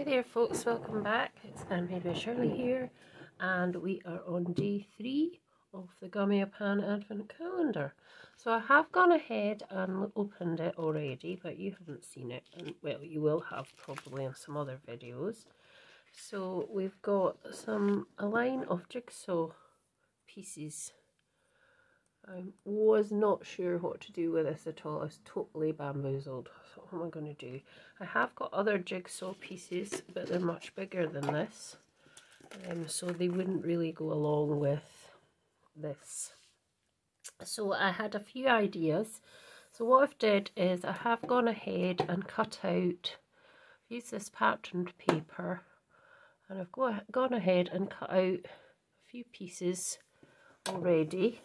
Hey there folks, welcome back. It's Handmade by Shirley here and we are on day three of the Gummiapan Advent Calendar. So I have gone ahead and opened it already but you haven't seen it and well you will have probably in some other videos. So we've got some a line of jigsaw pieces I was not sure what to do with this at all. I was totally bamboozled. So what am I going to do? I have got other jigsaw pieces, but they're much bigger than this. Um, so they wouldn't really go along with this. So I had a few ideas. So what I've did is I have gone ahead and cut out, use this patterned paper, and I've go, gone ahead and cut out a few pieces already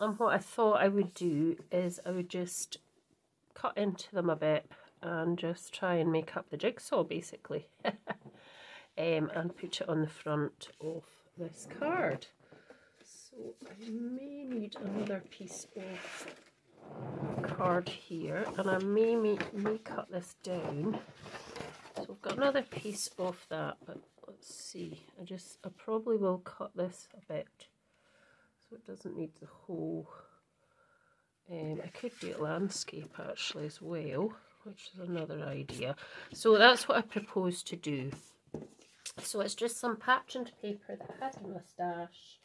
and what I thought I would do is I would just cut into them a bit and just try and make up the jigsaw basically um, and put it on the front of this card. So I may need another piece of card here and I may, may, may cut this down. So I've got another piece of that but let's see. I just I probably will cut this a bit so it doesn't need the whole um, I could do a landscape actually as well which is another idea. So that's what I propose to do. So it's just some patterned paper that has a moustache.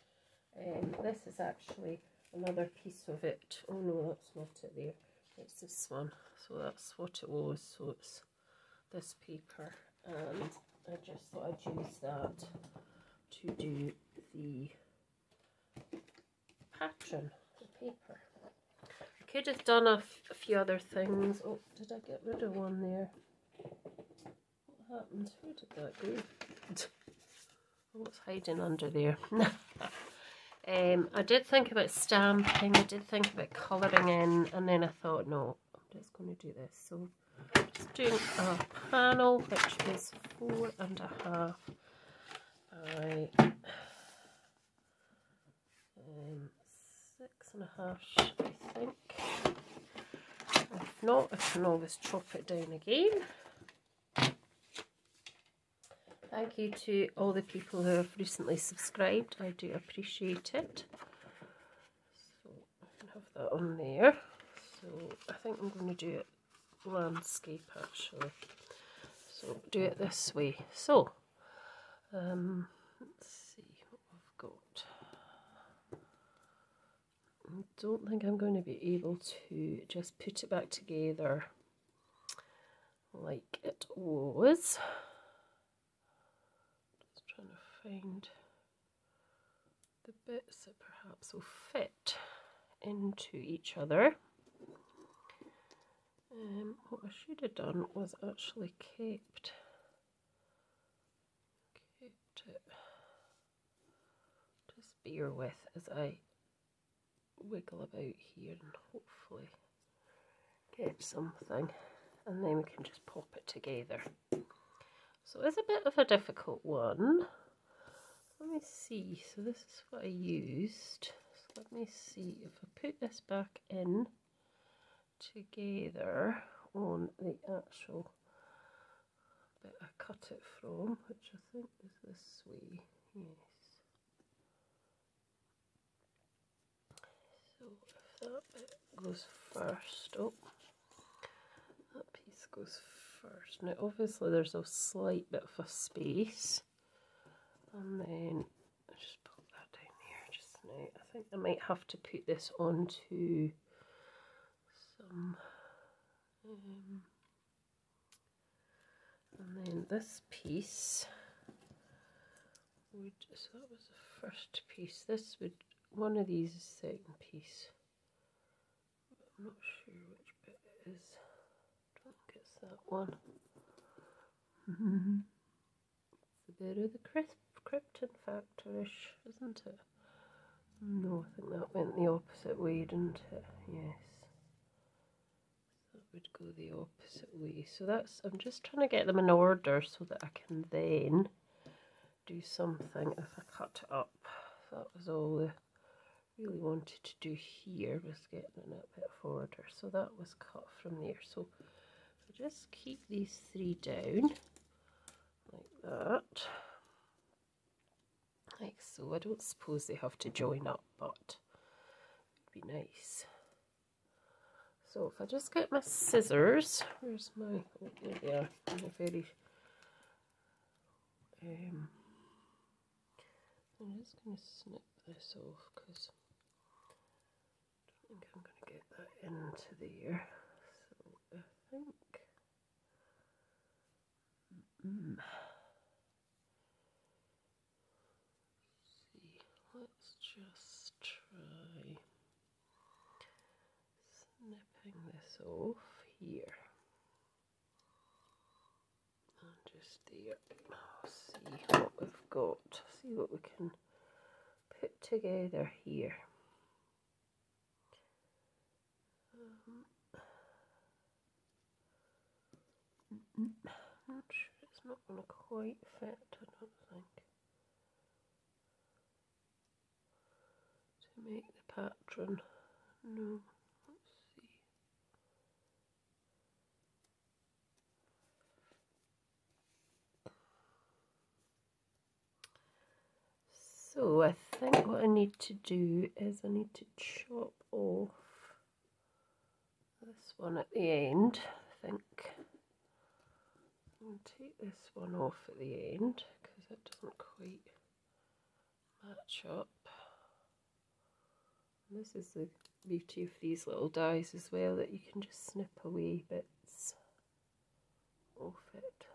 Um, this is actually another piece of it. Oh no that's not it there. It's this one. So that's what it was. So it's this paper. And I just thought I'd use that to do the pattern, the paper. I could have done a, few other things. Oh, did I get rid of one there? What happened? Where did that go? What's hiding under there? um, I did think about stamping, I did think about colouring in, and then I thought, no, I'm just going to do this. So, I'm just doing a panel, which is four and a half by um, six and a half, I think. If not, I can always chop it down again. Thank you to all the people who have recently subscribed. I do appreciate it. So I can have that on there. So I think I'm going to do it landscape actually. So do it this way. So um, let's I don't think I'm going to be able to just put it back together like it was. Just trying to find the bits that perhaps will fit into each other. Um, what I should have done was actually kept, kept it. Just bear with as I wiggle about here and hopefully get something and then we can just pop it together. So it's a bit of a difficult one. Let me see, so this is what I used. So let me see if I put this back in together on the actual bit I cut it from, which I think is this way, yes. That goes first. Oh, that piece goes first. Now obviously there's a slight bit of a space. And then I just put that down here just now. I think I might have to put this onto some um, and then this piece would so that was the first piece. This would one of these is second piece. I'm not sure which bit it is. I think it's that one. it's a bit of the crisp Krypton factorish, isn't it? No, I think that went the opposite way, didn't it? Yes. That would go the opposite way. So that's, I'm just trying to get them in order so that I can then do something if I cut it up. That was all the really wanted to do here was getting it a bit further so that was cut from there so I just keep these three down like that like so. I don't suppose they have to join up, but it'd be nice. So if I just get my scissors, where's my, oh, there they are, very, um, I'm just going to snip this off because think I'm going to get that into there. So I think, mm, see, let's just try snipping this off here. And just there. see what we've got. See what we can put together here. Sure it's not going to quite fit, I don't think. To make the pattern, no. Let's see. So I think what I need to do is I need to chop off this one at the end, I think. And take this one off at the end because it doesn't quite match up. And this is the beauty of these little dies as well, that you can just snip away bits off it.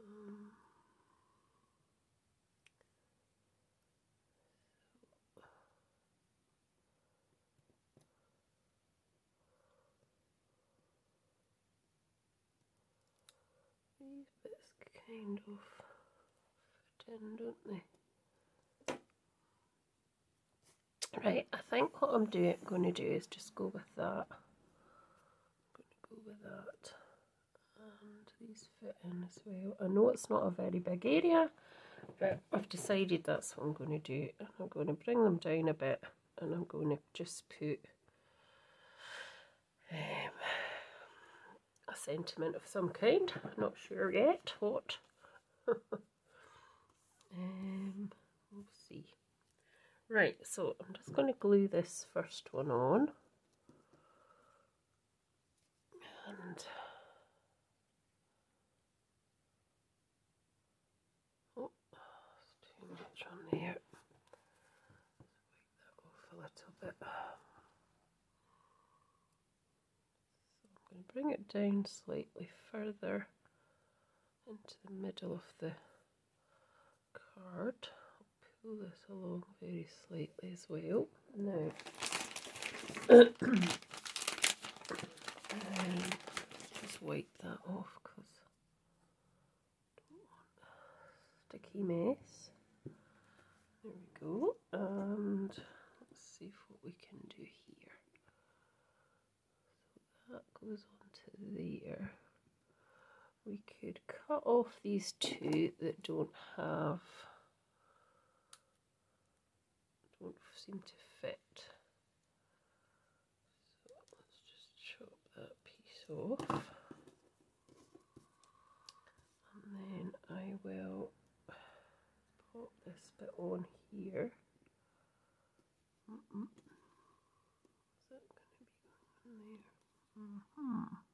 Um, These bits kind of fit in, don't they? Right, I think what I'm doing, going to do is just go with that. I'm going to go with that. And these fit in as well. I know it's not a very big area, but I've decided that's what I'm going to do. And I'm going to bring them down a bit and I'm going to just put um, a sentiment of some kind. Not sure yet what. um, we'll see. Right, so I'm just going to glue this first one on. And oh, too much on there. Let's wipe that off a little bit. Bring it down slightly further into the middle of the card. I'll pull this along very slightly as well. Now, um, just wipe that off because I don't want a sticky mess. There we go. And let's see what we can do here. So that goes there. We could cut off these two that don't have, don't seem to fit. So let's just chop that piece off. And then I will pop this bit on here. Mm -mm. Is that going to be in there? Mm -hmm.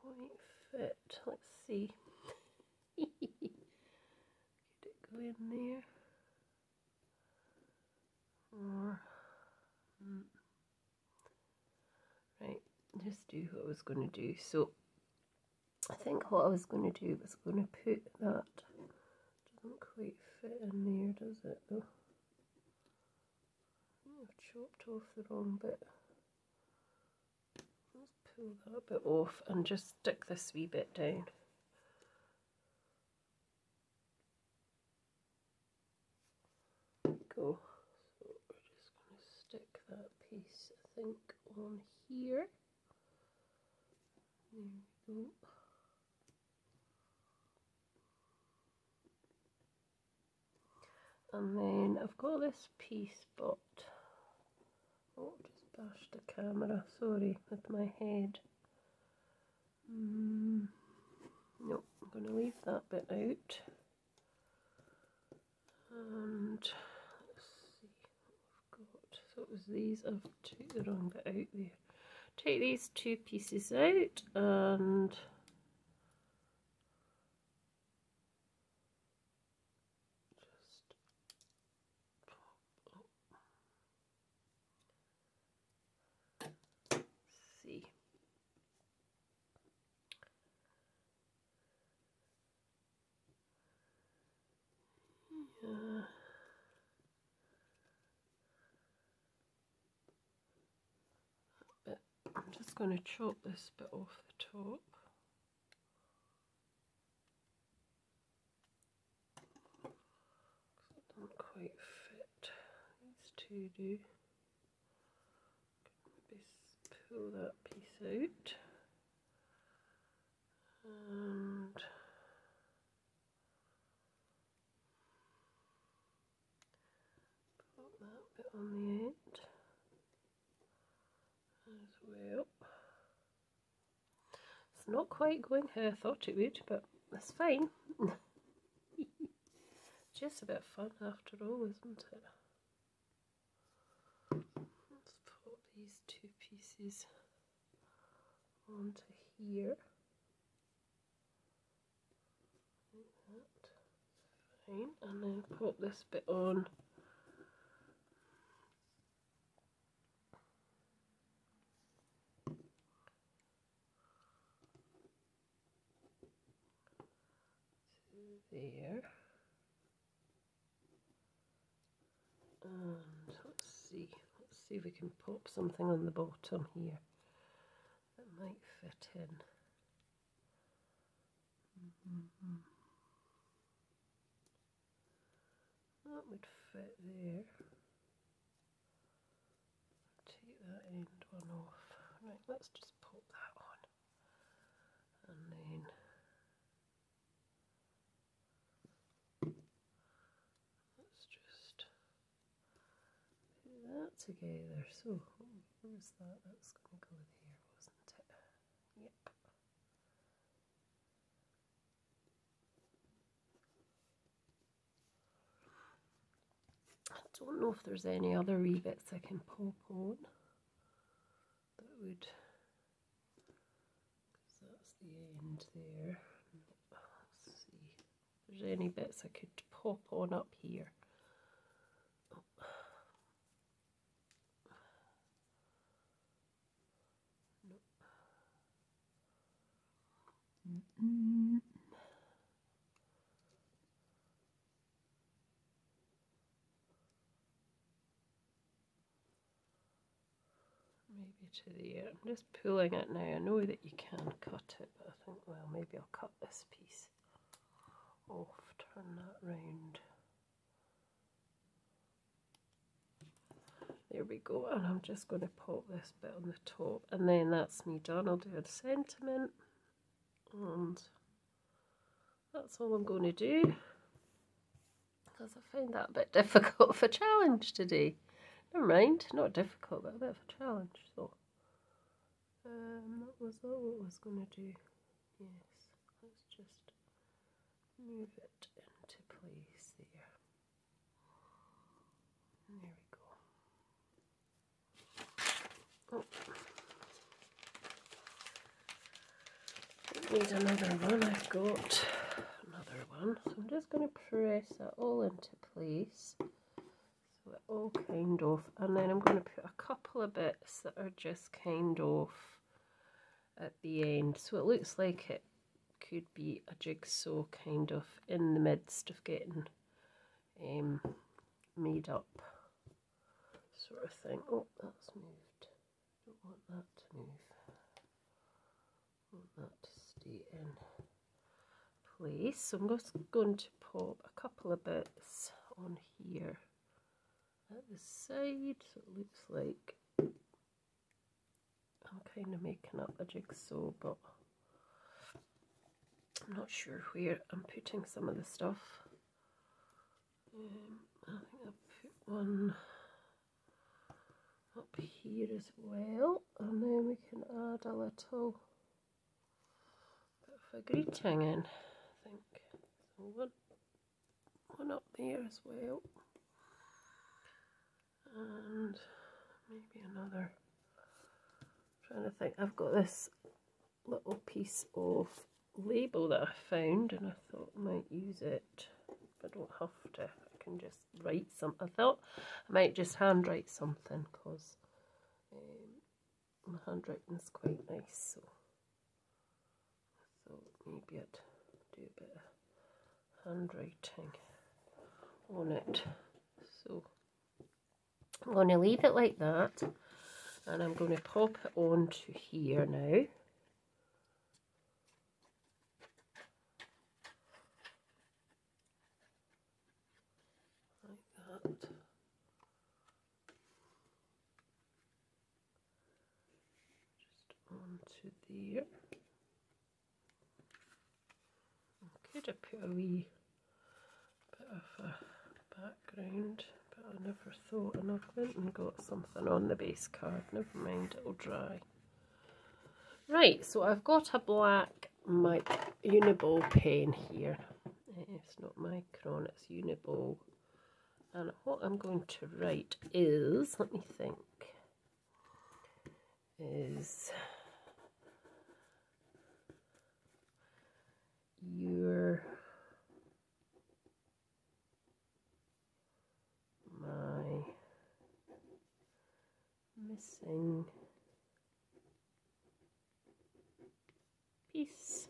quite fit. Let's see. Could it go in there? Or, mm. Right, just do what I was going to do. So, I think what I was going to do was going to put that. Doesn't quite fit in there, does it? Though. I've chopped off the wrong bit pull that bit off and just stick this wee bit down. Go. So we're just going to stick that piece, I think, on here. There we go. And then I've got this piece, but oh, the camera, sorry, with my head. Mm, nope, I'm going to leave that bit out. And let's see what we've got. So it was these, I've took the wrong bit out there. Take these two pieces out and going to chop this bit off the top. Doesn't quite fit. These two do. Maybe pull that piece out. And put that bit on the end as well not quite going how I thought it would, but that's fine. Just a bit of fun after all, isn't it? Let's put these two pieces onto here. Like that. Fine, and then put this bit on there. And let's see, let's see if we can pop something on the bottom here that might fit in. Mm -hmm. That would fit there. Take that end one off. Right, let's just pop that on. And then that together. So, where's that? That's going to go there, wasn't it? Yep. I don't know if there's any other wee bits I can pop on that would, because that's the end there. Let's see if there's any bits I could pop on up here. Maybe to the end. I'm just pulling it now. I know that you can cut it, but I think, well, maybe I'll cut this piece off, turn that round. There we go, and I'm just going to pop this bit on the top, and then that's me done. I'll do a sentiment and that's all I'm going to do because I found that a bit difficult for challenge today. Never mind, not difficult, but a bit of a challenge. So, um, that was all I was going to do. Yes, let's just move it into place there. There we go. Oh. Need another one. I've got another one. So I'm just going to press that all into place. So it all kind of, and then I'm going to put a couple of bits that are just kind of at the end. So it looks like it could be a jigsaw kind of in the midst of getting um, made up sort of thing. Oh, that's moved. Don't want that to move. want that in place. So I'm just going to pop a couple of bits on here at the side so it looks like I'm kind of making up a jigsaw but I'm not sure where I'm putting some of the stuff. Um, I think I'll put one up here as well and then we can add a little a greeting in I think. So one, one up there as well. And maybe another. I'm trying to think I've got this little piece of label that I found and I thought I might use it I don't have to. I can just write some I thought I might just handwrite something because um, my handwriting is quite nice so Maybe I'd do a bit of handwriting on it. So I'm going to leave it like that and I'm going to pop it onto here now. There. I could have put a wee bit of a background, but I never thought, and I went and got something on the base card. Never mind, it'll dry. Right, so I've got a black my Uniball pen here. Eh, it's not Micron, it's Uniball. And what I'm going to write is, let me think, is you're my missing piece.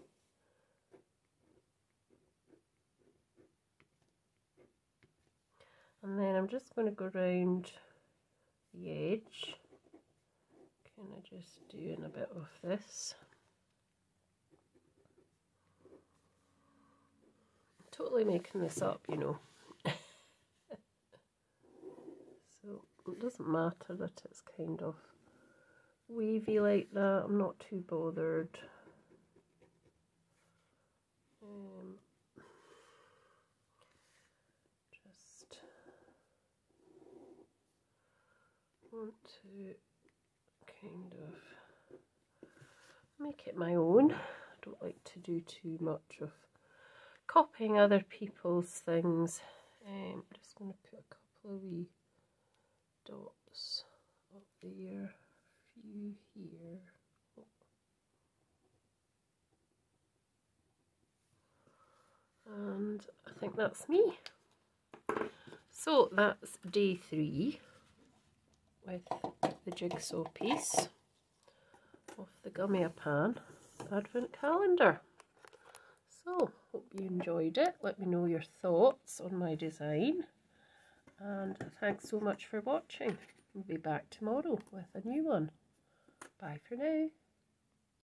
And then I'm just going to go around the edge, kind of just doing a bit of this. totally making this up, you know. so it doesn't matter that it's kind of wavy like that. I'm not too bothered. Um, just want to kind of make it my own. I don't like to do too much of copying other people's things. Um, I'm just going to put a couple of wee dots up there, a few here. And I think that's me. So that's day three with the jigsaw piece of the Gummiapan Advent Calendar. So, hope you enjoyed it. Let me know your thoughts on my design. And thanks so much for watching. We'll be back tomorrow with a new one. Bye for now.